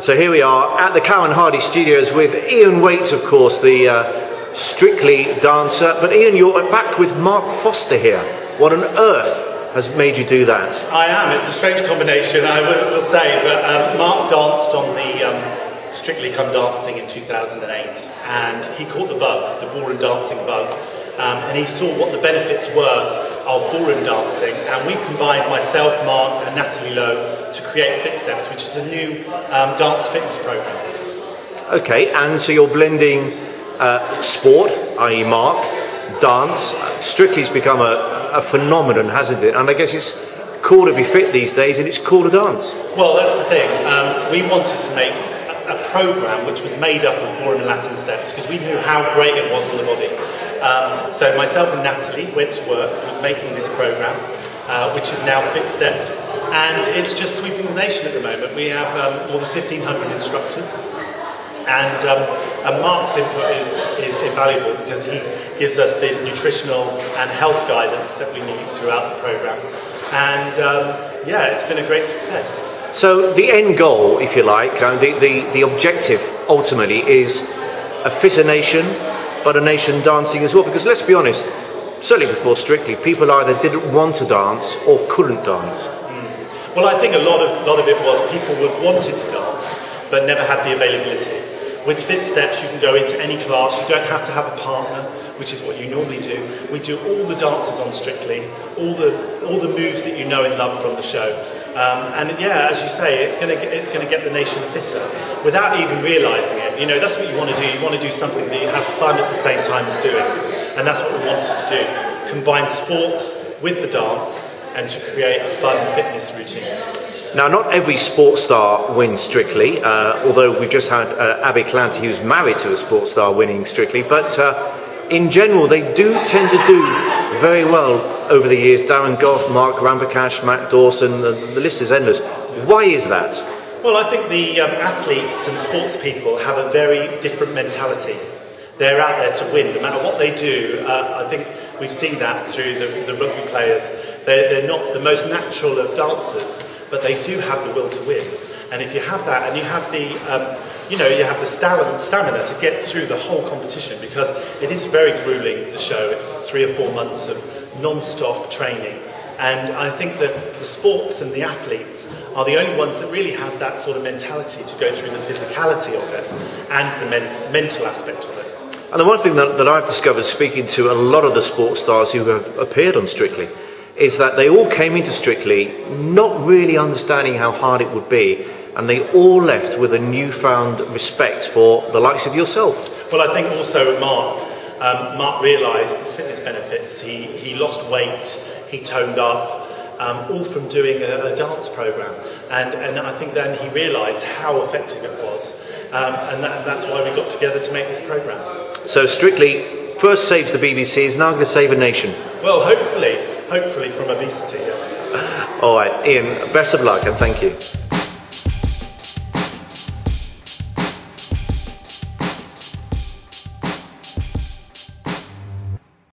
So here we are at the Cowan Hardy Studios with Ian Waite, of course, the uh, Strictly dancer. But Ian, you're back with Mark Foster here. What on earth has made you do that? I am. It's a strange combination, I will, say. But um, Mark danced on the um, Strictly Come Dancing in 2008, and he caught the bug, the ballroom dancing bug, um, and he saw what the benefits were ballroom dancing, and we've combined myself, Mark, and Natalie Lowe to create Fitsteps, which is a new um, dance fitness program. Okay, and so you're blending uh, sport, i.e., Mark, dance. Strictly's become a, a phenomenon, hasn't it? And I guess it's cool to be fit these days, and it's cool to dance. Well, that's the thing. Um, we wanted to make a, a program which was made up of ballroom and Latin steps because we knew how great it was on the body. Um, so myself and Natalie went to work with making this program, uh, which is now Fitsteps, and it's just sweeping the nation at the moment. We have um, more than 1,500 instructors, and, um, and Mark's input is, is invaluable because he gives us the nutritional and health guidance that we need throughout the program. And um, yeah, it's been a great success. So the end goal, if you like, uh, the, the, the objective ultimately is a fitter nation, but a nation dancing as well. Because let's be honest, certainly before Strictly, people either didn't want to dance or couldn't dance. Mm. Well, I think a lot of lot of it was people would wanted to dance, but never had the availability. With Fitsteps, you can go into any class. You don't have to have a partner, which is what you normally do. We do all the dances on Strictly, all the all the moves that you know and love from the show. Um, and yeah, as you say, it's going to it's going to get the nation fitter without even realising it. You know, that's what you want to do. You want to do something that you have fun at the same time as doing, and that's what we wanted to do: combine sports with the dance and to create a fun fitness routine. Now, not every sports star wins Strictly, uh, although we've just had uh, Abbey Clancy, who's married to a sports star, winning Strictly. But uh, in general, they do tend to do very well over the years. Darren Gough, Mark Ramprakash, Matt Dawson, the, the list is endless. Why is that? Well, I think the um, athletes and sports people have a very different mentality. They're out there to win, no matter what they do. Uh, I think we've seen that through the, the rugby players. They're, they're not the most natural of dancers, but they do have the will to win. And if you have that, and you have the, um, you know, you have the stamina to get through the whole competition, because it is very grueling. The show, it's three or four months of non-stop training. And I think that the sports and the athletes are the only ones that really have that sort of mentality to go through the physicality of it and the men- mental aspect of it. And the one thing that, that I've discovered speaking to a lot of the sports stars who have appeared on Strictly is that they all came into Strictly not really understanding how hard it would be and they all left with a newfound respect for the likes of yourself. Well, I think also Mark, um, Mark realised the fitness benefits. He, he lost weight, he toned up, um, all from doing a, a, dance program. And, and I think then he realised how effective it was. Um, and that, that's why we got together to make this program. So, strictly, first saves the BBC, is now going to save a nation. Well, hopefully, hopefully from obesity, yes. All right, Ian, best of luck and thank you.